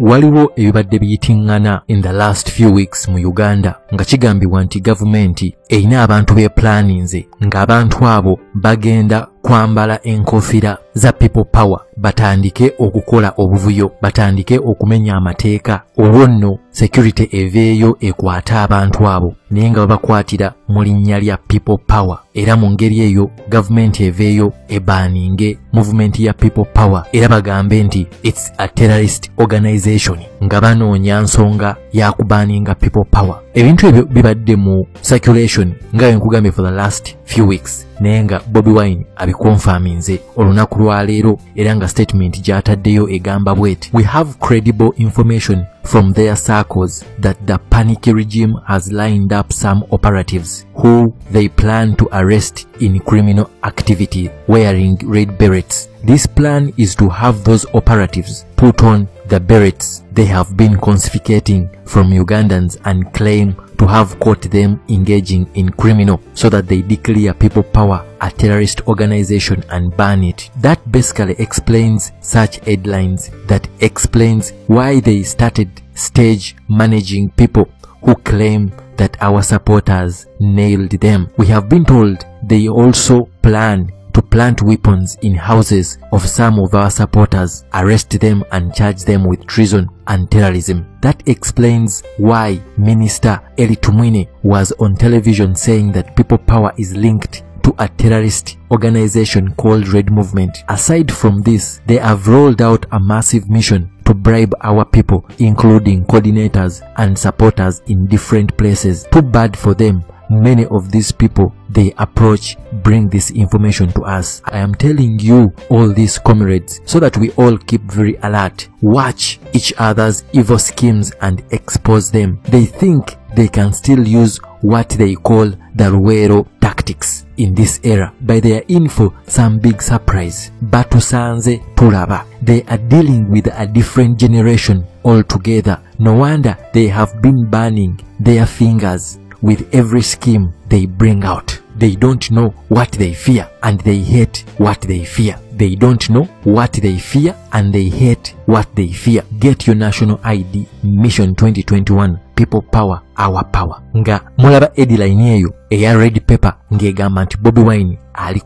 waliwo ebibadde biyitiŋŋana in the last few weeks mu uganda nga kigambibwa nti gavumenti erina abantu beepulaninze ng'abantu abo bagenda kwambala enkofira za people power. Batandike okukola obuvuyo batandike okumenya amateeka olwo nno security eveeyo ekwate abantu abo naye nga babakwatira mu linnya lya people power. Era mu ngeri eyo gavumenti eveeyo ebaaninge muvumenti ya people power. Era bagambe nti its a terrorist organization nga banoonya nsonga yakubaaninga people power. Ebintu ebyo bibadde mu circulation nga wenkugambye for the last few weeks. Naye nga bobi wine abikonfaminze olunaku lwaleero era nga statement gy'ataddeyo egamba bweti we have credible information from their circles that the panicky regime has lined up some operatives who they plan to arrest in criminal activity wearing red berets. This plan is to have those operatives put on the berets they have been confiscating from Ugandans and claim to have caught them engaging in criminal so that they declare people power a terrorist organization and ban it. That basically explains such headlines that explains why they started stage managing people who claim that our supporters nailed them. We have been told they also plan to plant weapons in houses of some of our supporters, arrest them and charge them with treason and terrorism. That explains why Minister Eli Tumwine was on television saying that People Power is linked to a terrorist organization called Red Movement. Aside from this, they have rolled out a massive mission to bribe our people, including coordinators and supporters in different places. Too bad for them. Many of these people they approach bring this information to us. I am telling you all these comrades so that we all keep very alert. Watch each other's evil schemes and expose them. They think they can still use what they call the Ruero tactics in this era. By their info, some big surprise. Batusanze Tulaba. They are dealing with a different generation altogether. No wonder they have been burning their fingers with every scheme they bring out. They don't know what they fear and they hate what they fear. They don't know what they fear and they hate what they fear. Get your national ID Mission 2021 People Power Our Power. Nga mulaba headline eyo eya Red paper ng'egamba nti Bobi Wine ali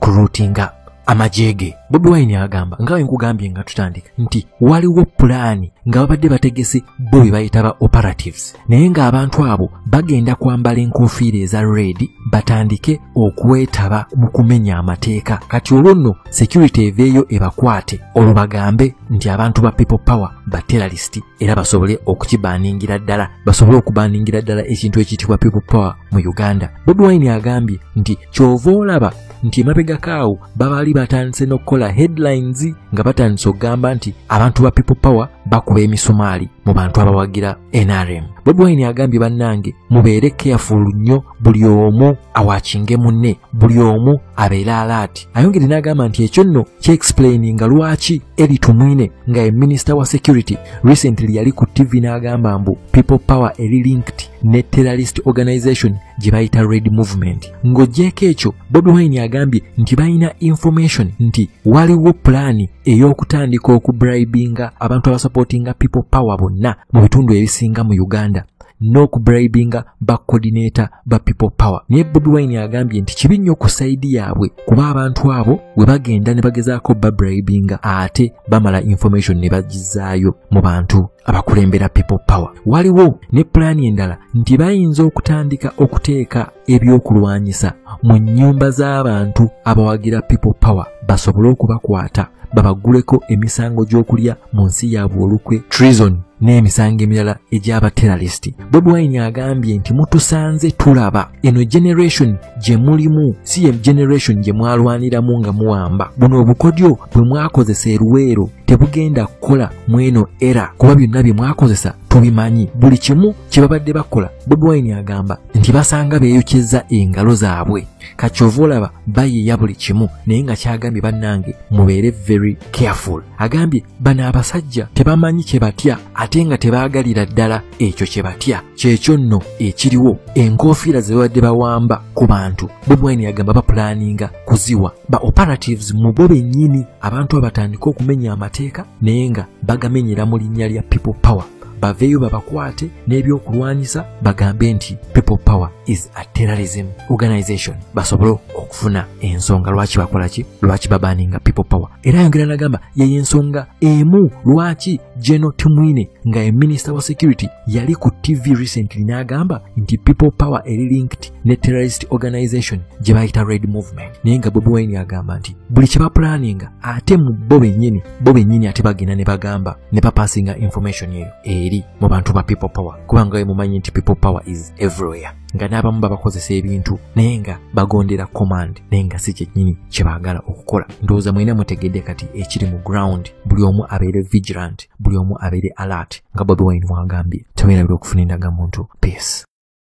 kuruutinga amajege. Bobi wine agamba nga we nkugambye nga tutandika nti waliwo pulaani nga babadde bategese bo bye bayita ba operatives. Naye ng'abantu abo bagenda kwambala enkofiira eza red batandike okwetaba mu kumenya amateeka. Kati olwo nno security eveeyo ebakwate olwo bagambe nti abantu ba people power ba terrorist era basobole okukibaaningira ddala basobole okubaaningira ddala ekintu ekiyitibwa people power mu uganda. Bobi wine agambye nti kyova olaba nti emabegakaawo babaali batandise n'okukola headlines nga batandise okugamba nti abantu ba people power bakuba emisumaali mu bantu abawagira nrm bobi wine agambye bannange mubeere careful nnyo buli omu awakinge munne buli omu abeere alaati ayongere n'agamba nti ekyo nno kyexplaininga lwaki eri tumwine nga ye minisita wa security recently yali ku tv n'agamba mbu people power eri linked ne terrorist organization gye bayita red movement. Ng'ogjeeko ekyo bobi wine agambye nti balina information nti waliwo pulaani ey'okutandika okubribinga abantu abasupportinga people power bonna mu bitundu ebisinga mu uganda. N'okubribinga bacoordinator ba people power. Naye bobi wine agambye nti kibi nnyo ku saidi yaabwe kuba abantu abo bwe bagenda ne bagezaako babribinga ate bamala information ne bagizaayo mu bantu abakulembera people power. Waliwo ne pulaani endala nti bayinza okutandika okuteeka ebyokulwanyisa mu nnyumba z'abantu abawagira people power basobole okubakwata babaguleko emisango gy'okulya mu nsi yaabwe olukwe. Treason n'emisango emirala egy'abaterrorist bobi wine agambye nti mutusanze tulaba. Eno generation gye mulimu si ye generation gye mwalwaniramu nga muwamba. Buno obukodyo bwe mwakozesa eruweero tebugenda kukola mu eno era. Kuba byonna bye mwakozesa tubimanyi. Buli kimu kye babadde bakola bobi wine agamba nti basanga beeyokyeza engalo zaabwe. Kakyova olaba bayiya buli kimu naye nga kyagambye bannange mubeere very careful. Agambye bano abasajja tebamanyi kye batya ate nga tebaagalira ddala ekyo kye batya. Kyekyo nno ekiriwo enkoofiira ze babadde bawamba ku bantu. Bobi wine yagamba bapulaninga kuziwa ba operatives mu bo bennyini abantu abatandika okumenya amateeka naye nga bagamenyera mu linnya lya people power baveeyo babakwate n'ebyokulwanyisa bagambe nti people power is a terrorism organization. Basobole okufuna ensonga. Lwaki bakola ki? Lwaki babaninga people power? Era yongera nagamba yeyo ensonga emu. Lwaki geno timwine nga ye minister wa security yali ku tv recently n'agamba nti people power eri linked ne terrorist organization gye bayita red movement. Naye nga bobi wine agamba nti buli kye bapulaninga ate mu bo bennyini bo bennyini ate bagenda ne bagamba ne bapasinga information eyo eri mu bantu ba people power. Kubanga we mumanyi nti people power is everywhere. Nga n'abamu babakozesa ebintu naye nga bagondera command naye nga si kyennyini kye baagala okukola. Ndowooza mwina mutegedde kati ekiri mu ground buli omu abeere vigilant buli omu abeere alert nga bobi wine mwagambye tewina biri okufuna endagamuntu peace